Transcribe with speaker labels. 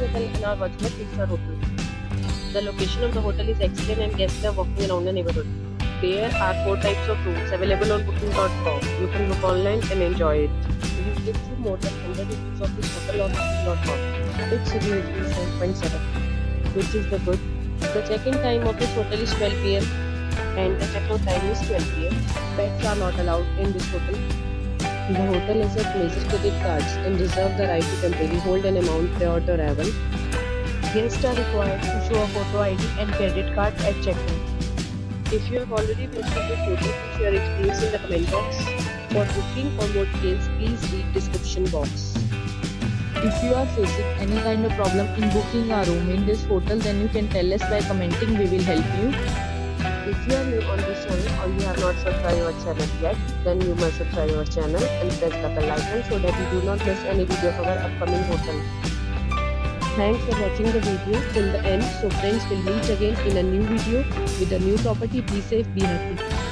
Speaker 1: Hotel are watching a three-star hotel. The location of the hotel is excellent and guests are walking around the neighborhood. There are four types of rooms available on booking.com. You can book online and enjoy it. You can see more than 100 reviews of this hotel on booking.com. Its review is 7.7, which is the good. The check-in time of this hotel is 12 pm and the check-out time is 12 pm. Pets are not allowed in this hotel. The hotel accepts major credit cards and reserve the right to temporarily hold an amount prior to arrival. Guests are required to show a photo ID and credit card at check-in. If you have already visited this hotel, please share your experience in the comment box. For booking or more details, please read description box.
Speaker 2: If you are facing any kind of problem in booking a room in this hotel, then you can tell us by commenting. We will help you.
Speaker 1: If you are new on this channel or you have not subscribed our channel yet, then you must subscribe our channel and press the bell icon so that you do not miss any video of our upcoming hotel. Thanks for watching the video till the end. So friends will meet again in a new video with a new property. Be safe, be happy.